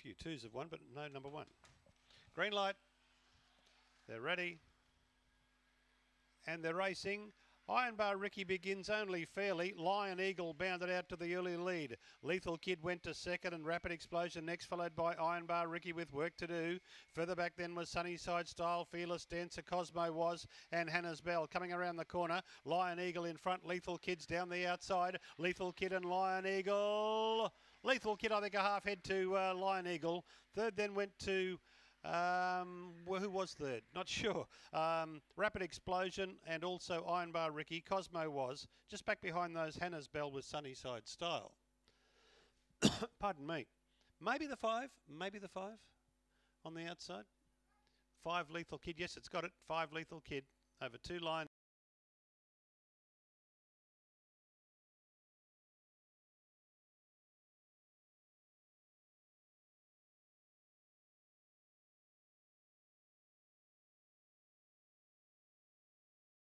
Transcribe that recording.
few twos of one, but no number one. Green light. They're ready. And they're racing. Iron Bar Ricky begins only fairly. Lion Eagle bounded out to the early lead. Lethal Kid went to second and Rapid Explosion next, followed by Iron Bar Ricky with work to do. Further back then was Sunnyside Style, Fearless Dancer, Cosmo was, and Hannah's Bell. Coming around the corner, Lion Eagle in front, Lethal Kid's down the outside. Lethal Kid and Lion Eagle. Lethal Kid, I think, a half head to uh, Lion Eagle. Third then went to um, well, who was third? Not sure. Um, Rapid Explosion and also Iron Bar Ricky. Cosmo was just back behind those. Hannah's Bell with Sunnyside Style. Pardon me. Maybe the five. Maybe the five on the outside. Five Lethal Kid. Yes, it's got it. Five Lethal Kid over two lines.